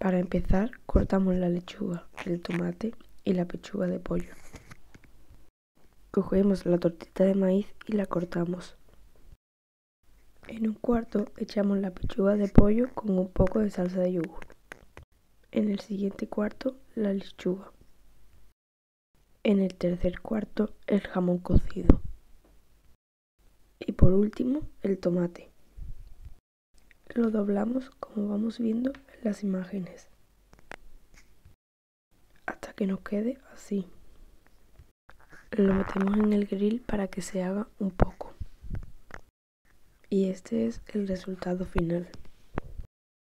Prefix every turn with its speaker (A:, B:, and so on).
A: empezar cortamos la lechuga, el tomate y la pechuga de pollo. Cogemos la tortita de maíz y la cortamos. En un cuarto echamos la pechuga de pollo con un poco de salsa de yogur. En el siguiente cuarto la lechuga. En el tercer cuarto el jamón cocido. Y por último el tomate. Lo doblamos como vamos viendo en las imágenes. Hasta que nos quede así. Lo metemos en el grill para que se haga un poco. Y este es el resultado final.